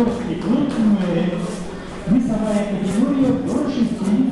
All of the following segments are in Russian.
Борцовский клуб «Мэри». Весовая категория до 63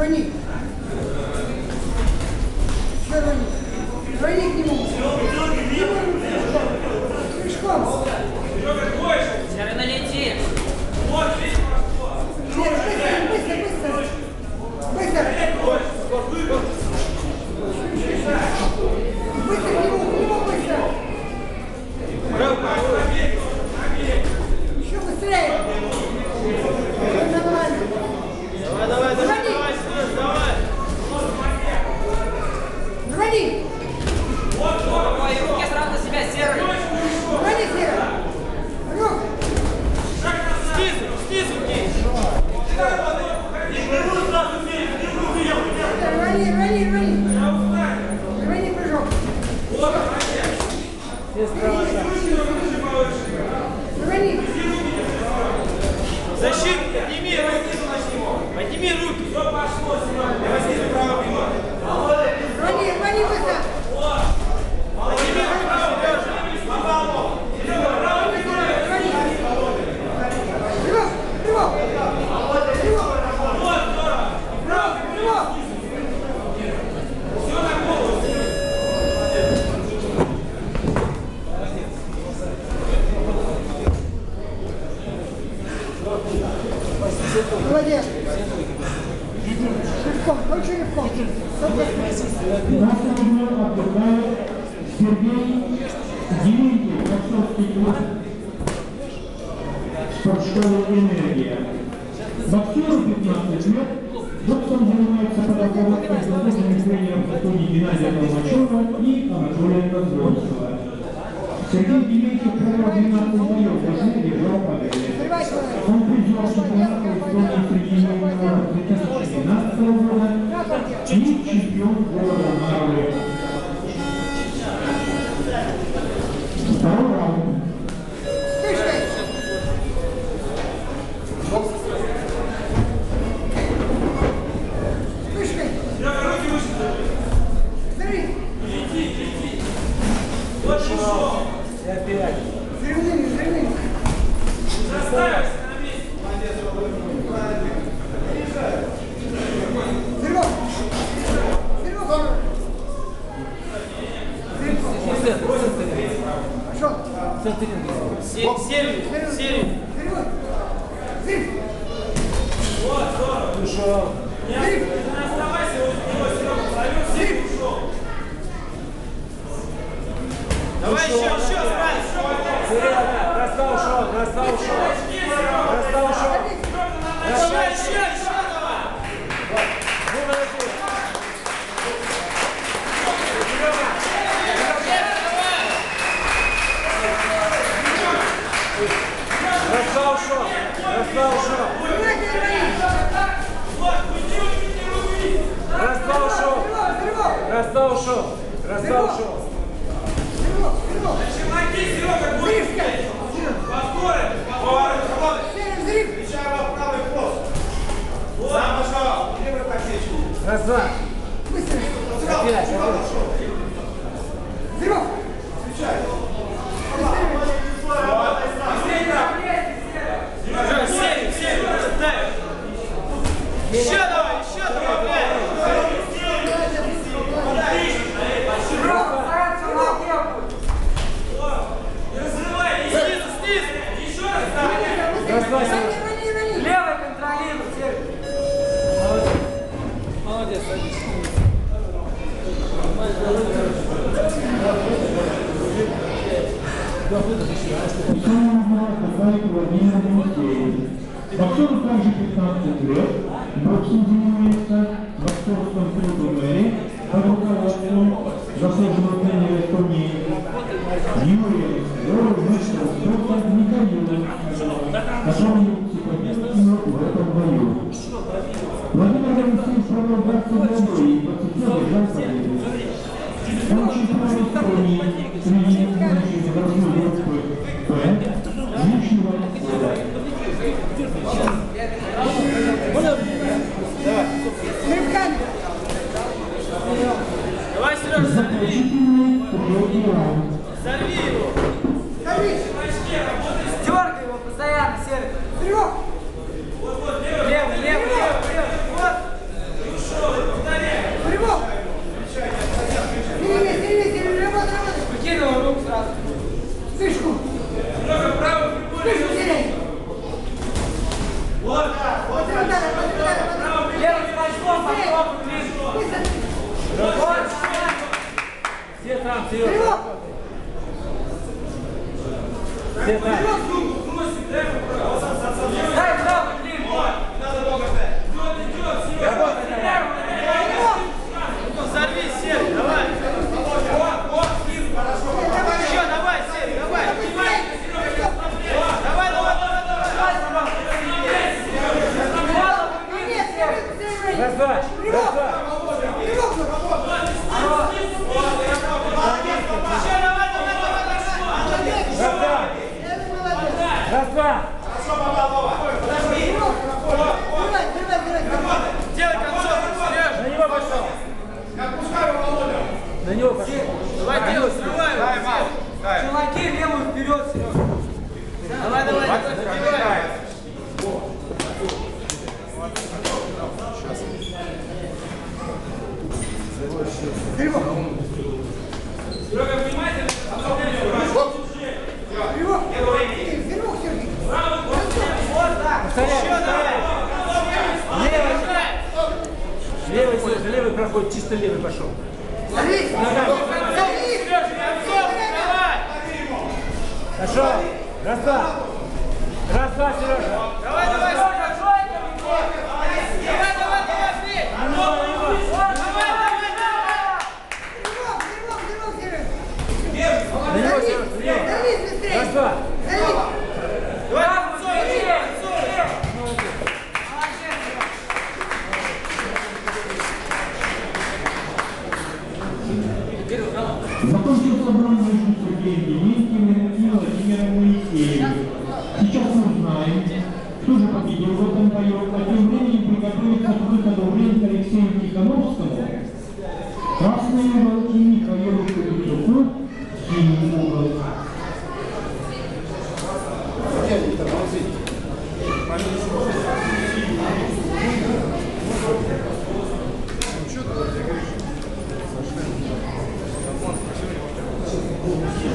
bringing Yes, Молодец. На стадион отдыхает Сергей Дементьев, Борцовский клуб спортшколы «Энергия». Боксеру 15 лет, боксом занимается подготовкой с заслуженным тренером в студии Геннадия Толмачева и Анатолия Козловского. Сергей Дементьев провел 12 боев держал победы. Tite e o Давай еще, еще, справись. Красава ушел, красава ушел. Красава ушел. Еще, еще, еще давай. Красава ушел. Красава ушел. Красава ушел. Взрывок. Красава ушел. Красава ушел. Взрывок. Взрывок. Взрыв. Взрыв. Красава. Быстро. Опять, Боксеров также 15 лет, боксом занимается, боксерством преподавали, под руководством заслуженного тренера Эстонии Юрия Здорового мастера спорта Михаила, которому психологически в этом бою. Все там, все. Все там. Давай, делай, срывай. Дай, Макс, дай. Челаки левую вперед, Серега. Давай, давай, давай. Серега, внимательно. Левый, левый проходит, чисто левый пошел. Ногами. Será, Será? Obrigado.